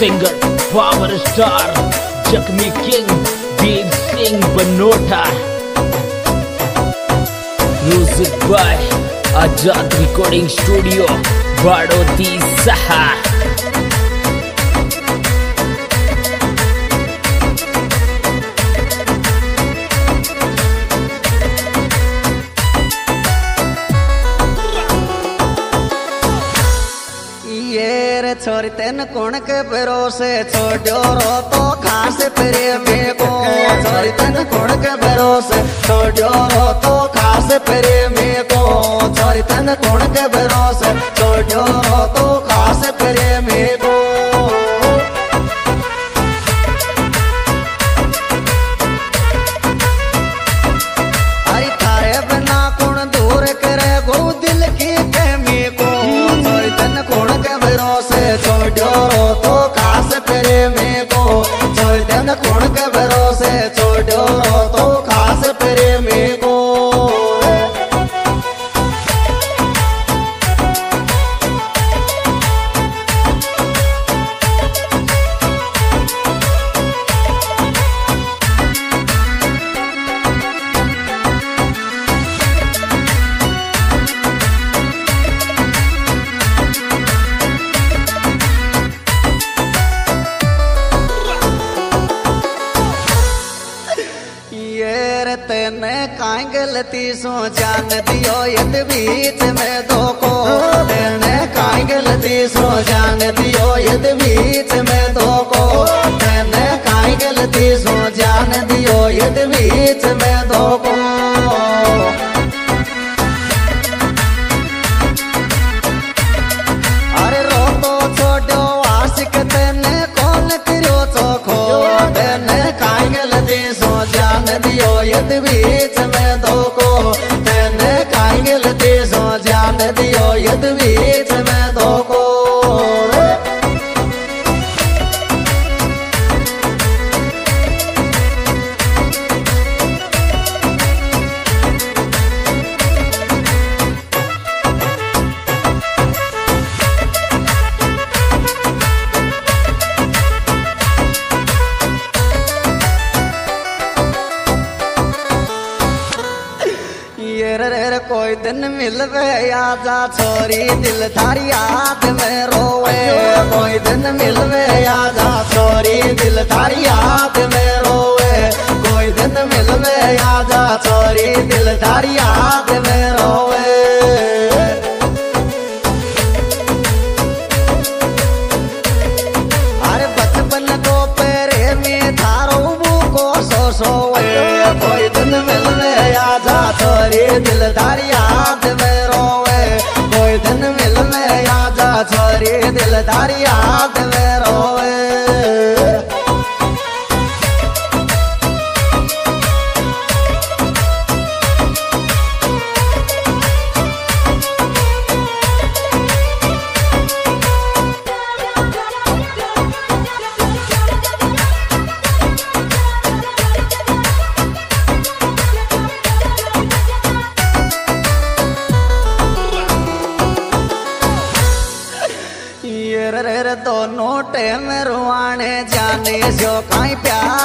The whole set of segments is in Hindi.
सिंगर पावर स्टार जख्मी king Veer Singh Banota music by Azad recording studio Badoti सहा छोरी तेन कौन के भरोसे छोड़ो रो तो खास प्रेमी को। छोरी तेन कौन के भरोसे छोड़ो रो तो खास प्रेमी को। छोरी तेन कौन के भरोसे छोड़ो रो तो खास प्रेमी काई गलती सो जान दियो यद बीच में दो को तेने काई गलती सो जान दियो यद बीच में दो को तेने काई गलती सो जान दियो यद बीच में दो को अरे रो तो छोड़ो, आशिक तेने कौन करो चोखो? तेने काई गलती सो जान दियो यद बीच जान आजा छोरी दिल थारी याद में रोवे। कोई दिन मिलवे आजा छोरी दिल थारी याद में रोवे। कोई दिन मिलवे आजा छोरी दिल थारी याद में रोवे। अरे बचपन को पेरे में को कोई दिन मिलने आजा छोरी दिलदार याद में छोरी दिलदारी याद में रोवे जो काई प्यार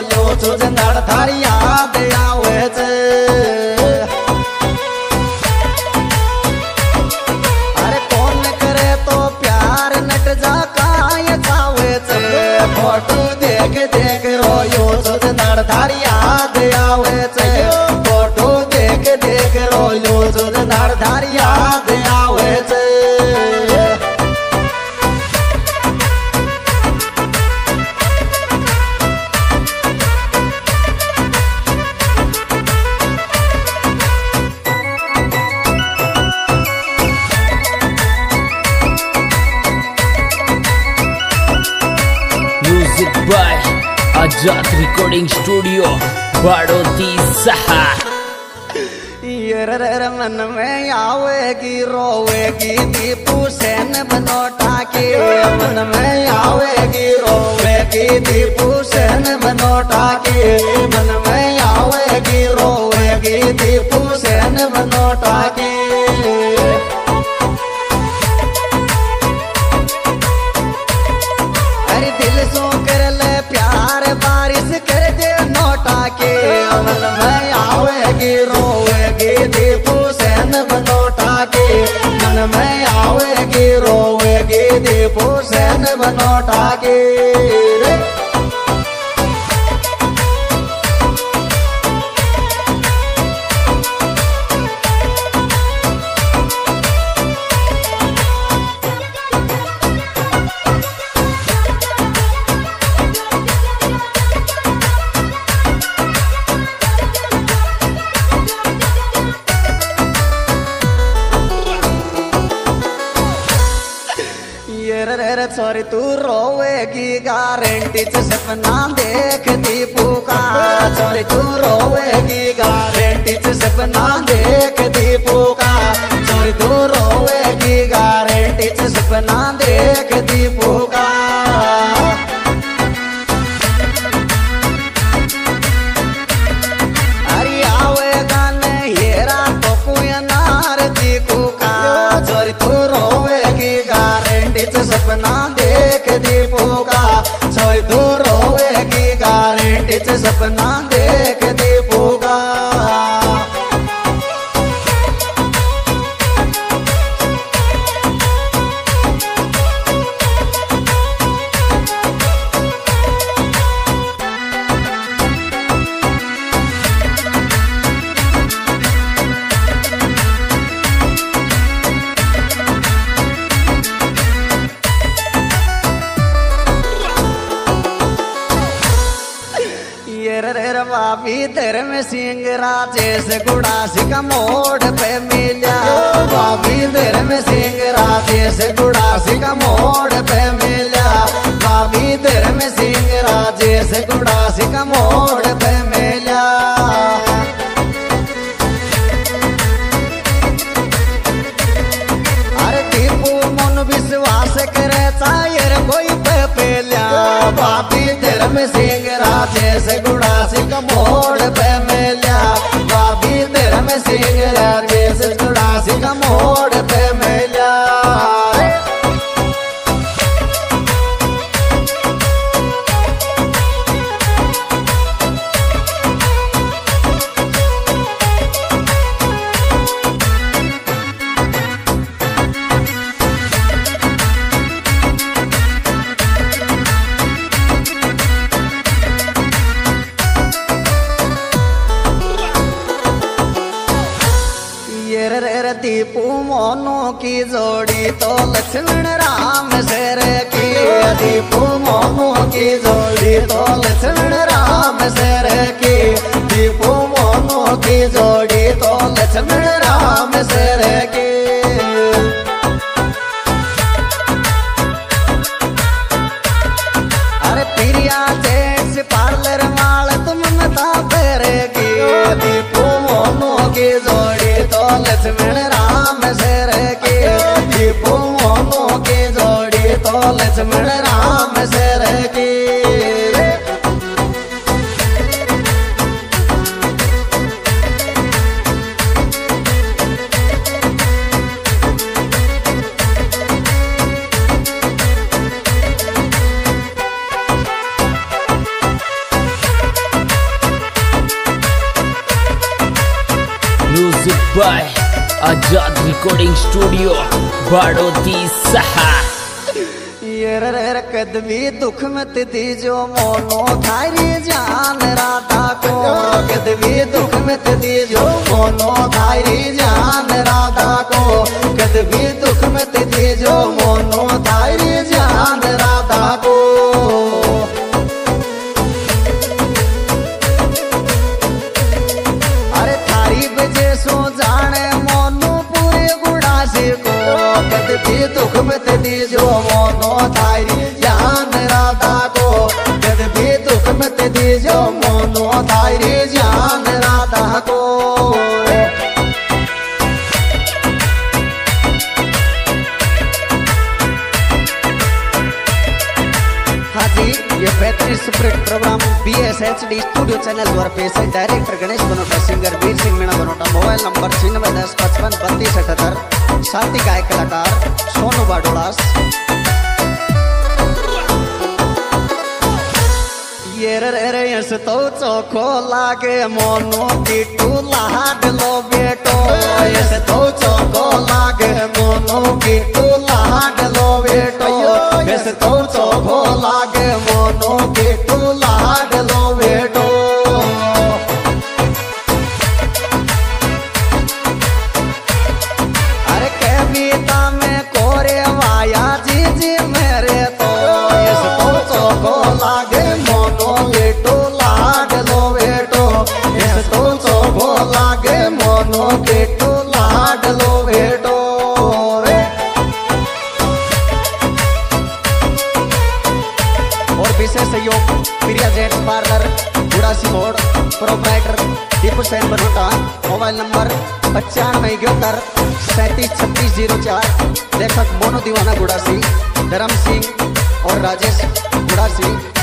બોલો છો જંદાળ થારી યાદ આવો रेकॉर्डिंग स्टुडिओ बाडोती सहा मन में आवेगी, रोवेगी, दीपू सेन बनोटा के। मन में आवेगी, रोवेगी, दीपू सेन बनोटा के। मन में आवेगी, रोवेगी, दीपू सेन बनोटा के। बनोटा के रोवेगी गारंटी तो सपना देख पुकार। चल तू रोवेगी गारंटी तो सपना देख पुकार। चल तू रोवेगी गारंटी तो सपना देख दीपू गुड़ासी का मोड़ पे मिला बाबी धर्म सिंह राजेश गुड़ासी का मोड़ पे मिला बाबी धर्म सिंह राजेश गुड़ासी का मोड़ पे मिला अरे टीपू मन विश्वास करे चायर कोई पे बापी धर्म सिंह राजेश गुड़ासी का मोड़ पे मेल्या सिंह राजेश गुड़ासी का मोड़ दीपू मोनू की जोड़ी तो लक्ष्मण राम शेर की दीपू मोनू की जोड़ी तो लक्ष्मण राम शेर की दीपू मोनू की जोड़ी तो लक्ष्मण राम शेर की। लक्ष्मण राम सिर के भुवनों के जोड़ी तो लक्ष्मण राम सिर के Bye. Azad recording studio Badoti सहा ये रे रे कदमी दुख मत दीजो, मोनो थारी जान राधा को। कदमी दुख मत दीजो, मोनो थारी जान राधा को। कदमी दुख मत दीजो, मोनो थारी जान B S H D studio channel द्वारा है। Director Ganesh Banota singer Veer Singh Meena Banota mobile number छिन्नवे दस पचपन बत्तीस अठहत्तर शांति गायक कलाकार सोनू बाडोलास। ये रे रे यस तो चोखो लागे, मोनो लाड लो बेटो। यस तो चोखो लागे, मोनो लाड लो बेटो। यस तो चोखो लागे, मोनो लाड जेंट्स पार्लर गुड़ासी मोड़ proprietor Deepu Sain Banota mobile number पचानवे इकहत्तर, सैंतीस, छब्बीस, ज़ीरो चार, लेखक मोनू दीवाना गुड़ासी, धर्म सिंह और राजेश गुड़ासी।